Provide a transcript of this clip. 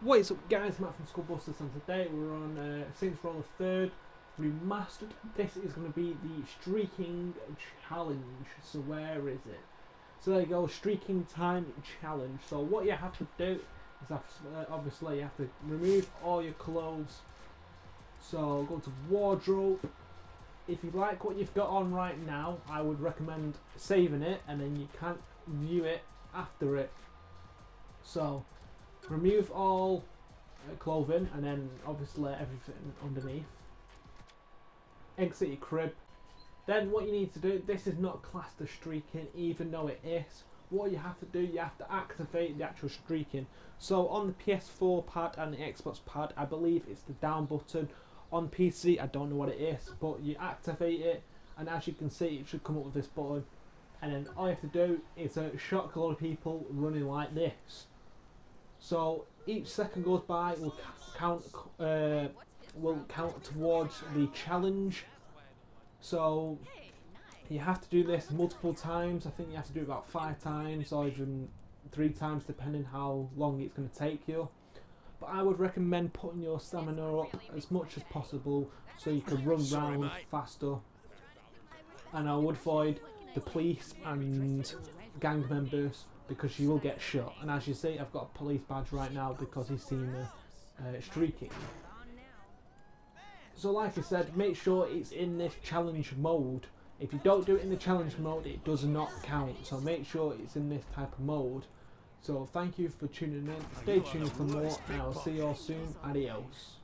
What is up guys, Matt from Skullbusters and today we're on uh, Saints Row the 3rd Remastered. This is going to be the Streaking Challenge, so where is it? So there you go, Streaking Time Challenge. So what you have to do is have, uh, obviously you have to remove all your clothes. So go to Wardrobe. If you like what you've got on right now, I would recommend saving it and then you can't view it after it. So remove all uh, clothing and then obviously everything underneath. Exit your crib. Then what you need to do this is not classed as streaking even though it is. What you have to do you have to activate the actual streaking. So on the ps4 pad and the xbox pad i believe it's the down button. On pc i don't know what it is but you activate it and as you can see it should come up with this button. And then all you have to do is uh, shock a lot of people running like this so each second goes by will count uh, will count towards the challenge. So you have to do this multiple times. I think you have to do it about five times or even three times depending how long it's going to take you. But I would recommend putting your stamina up as much as possible so you can run around faster. And I would avoid the police and gang members because you will get shot. And as you see, I've got a police badge right now because he's seen me uh, streaking. So like I said, make sure it's in this challenge mode. If you don't do it in the challenge mode, it does not count. So make sure it's in this type of mode. So thank you for tuning in. Stay tuned for more and I'll see you all soon. Adios.